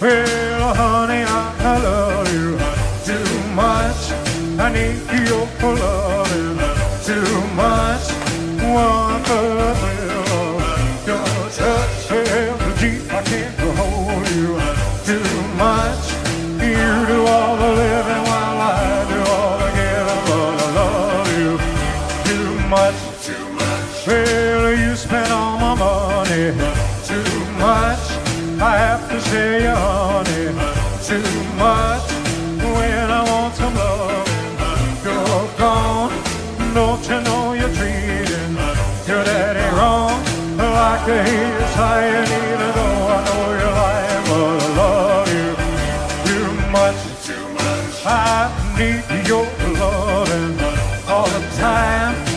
Well, honey, I love you too much. I need your loving too much. One thrill your touch, well, gee, I can't hold you too much. You do all the living while I do all the giving, but I love you too much. Too much. Well, you spend all my money too much. I say, honey, too much. When I want some love, you're gone. Don't you know you're treating your daddy wrong? Like the is high, even though I know you're lying, but I love you too much. Too much. I need your loving all the time.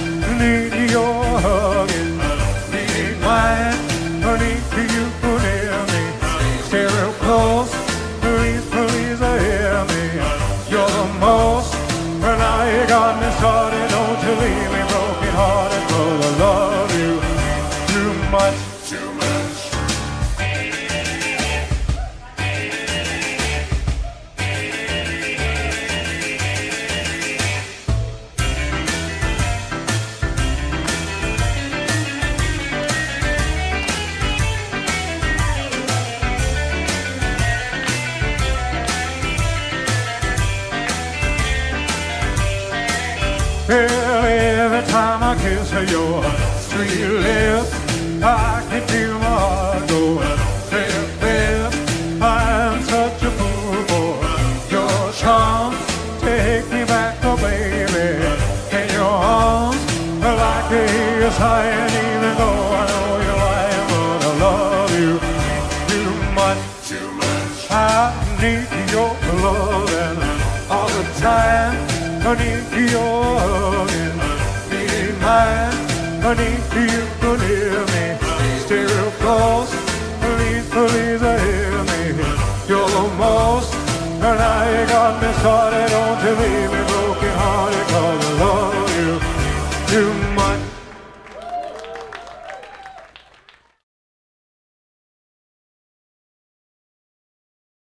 Well, every time I kiss your sweet lips, I can feel my heart go flip, flip. I'm such a fool for your charms. Take me back, oh baby, in your arms. Like the hills high, and even though I know you're lying, but I love you too much. Too much. I need your loving all the time. I need your hugging, need mine. Need you to hear me. Stay real close, please, please hear me. You're the most, and I got me started. Don't you leave me